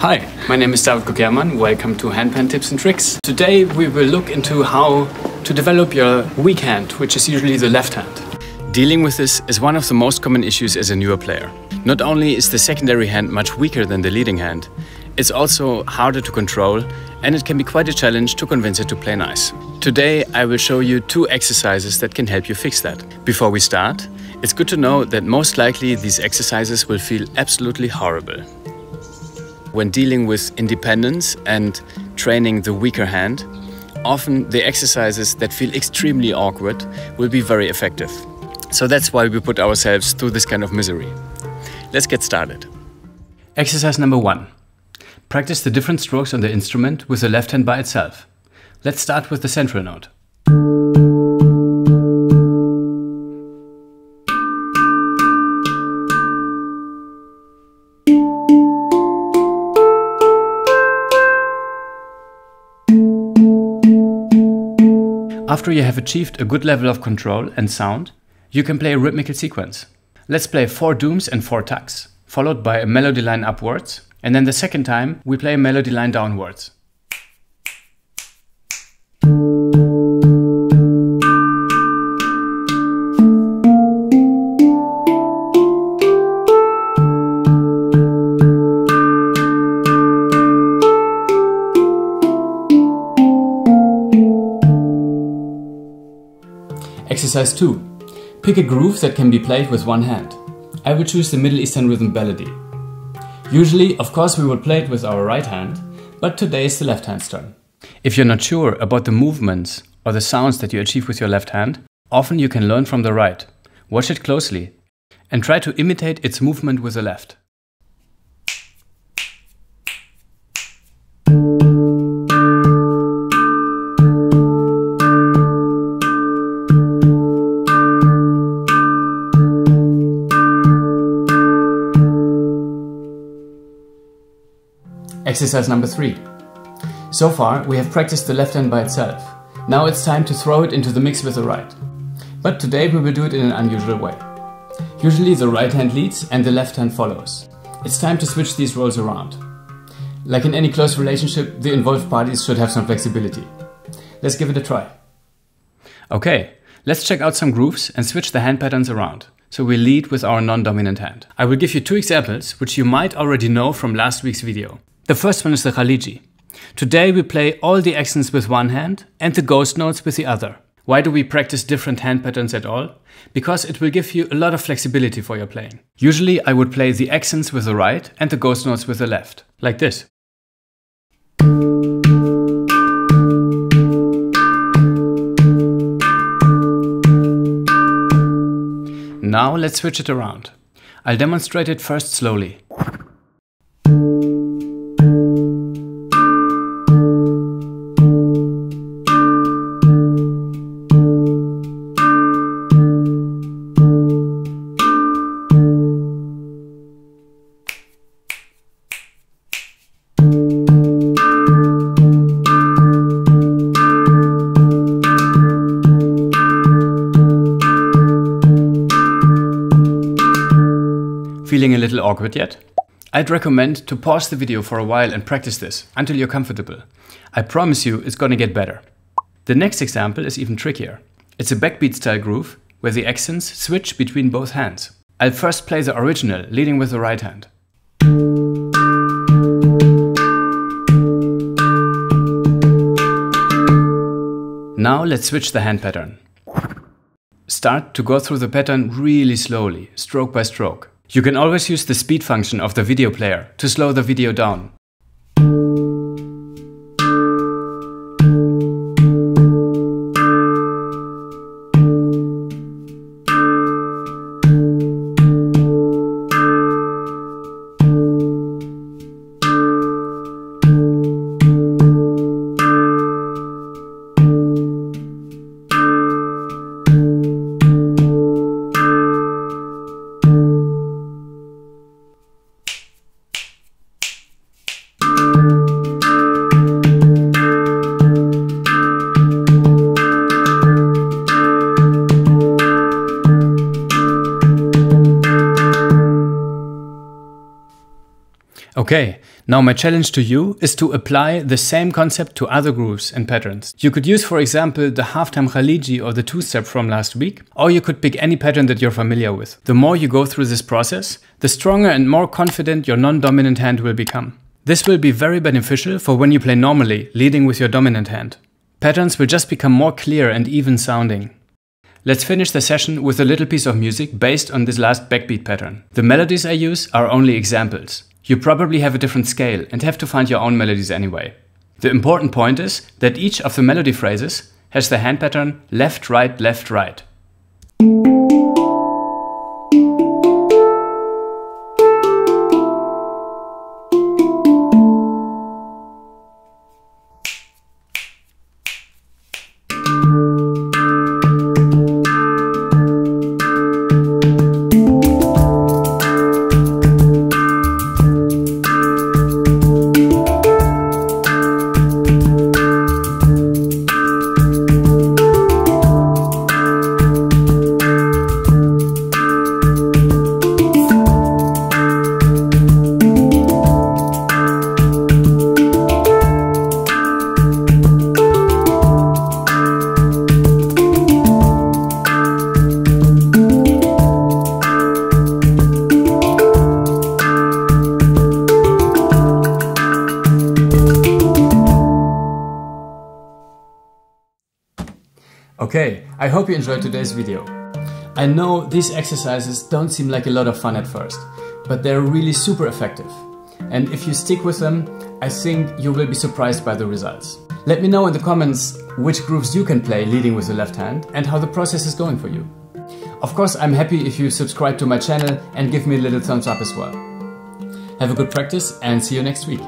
Hi, my name is David Kuckhermann. Welcome to Handpan Tips and Tricks. Today we will look into how to develop your weak hand, which is usually the left hand. Dealing with this is one of the most common issues as a newer player. Not only is the secondary hand much weaker than the leading hand, it's also harder to control and it can be quite a challenge to convince it to play nice. Today I will show you two exercises that can help you fix that. Before we start, it's good to know that most likely these exercises will feel absolutely horrible. When dealing with independence and training the weaker hand, often the exercises that feel extremely awkward will be very effective. So that's why we put ourselves through this kind of misery. Let's get started. Exercise number one. Practice the different strokes on the instrument with the left hand by itself. Let's start with the central note. After you have achieved a good level of control and sound, you can play a rhythmical sequence. Let's play four dooms and four tucks, followed by a melody line upwards, and then the second time we play a melody line downwards. Exercise 2. Pick a groove that can be played with one hand. I will choose the Middle Eastern Rhythm Baladi. Usually, of course, we would play it with our right hand, but today is the left hand's turn. If you're not sure about the movements or the sounds that you achieve with your left hand, often you can learn from the right. Watch it closely and try to imitate its movement with the left. Exercise number three. So far, we have practiced the left hand by itself. Now it's time to throw it into the mix with the right. But today we will do it in an unusual way. Usually the right hand leads and the left hand follows. It's time to switch these roles around. Like in any close relationship, the involved parties should have some flexibility. Let's give it a try. Okay, let's check out some grooves and switch the hand patterns around. So we lead with our non-dominant hand. I will give you two examples which you might already know from last week's video. The first one is the Khaliji. Today we play all the accents with one hand and the ghost notes with the other. Why do we practice different hand patterns at all? Because it will give you a lot of flexibility for your playing. Usually I would play the accents with the right and the ghost notes with the left, like this. Now let's switch it around. I'll demonstrate it first slowly. Feeling a little awkward yet? I'd recommend to pause the video for a while and practice this until you're comfortable. I promise you it's gonna get better. The next example is even trickier. It's a backbeat style groove where the accents switch between both hands. I'll first play the original, leading with the right hand. Now let's switch the hand pattern. Start to go through the pattern really slowly, stroke by stroke. You can always use the speed function of the video player to slow the video down. Okay, now my challenge to you is to apply the same concept to other grooves and patterns. You could use, for example, the halftime Khaliji or the two-step from last week, or you could pick any pattern that you're familiar with. The more you go through this process, the stronger and more confident your non-dominant hand will become. This will be very beneficial for when you play normally, leading with your dominant hand. Patterns will just become more clear and even sounding. Let's finish the session with a little piece of music based on this last backbeat pattern. The melodies I use are only examples. You probably have a different scale and have to find your own melodies anyway. The important point is that each of the melody phrases has the hand pattern left, right, left, right. Okay, I hope you enjoyed today's video. I know these exercises don't seem like a lot of fun at first, but they're really super effective. And if you stick with them, I think you will be surprised by the results. Let me know in the comments which grooves you can play leading with the left hand and how the process is going for you. Of course, I'm happy if you subscribe to my channel and give me a little thumbs up as well. Have a good practice and see you next week.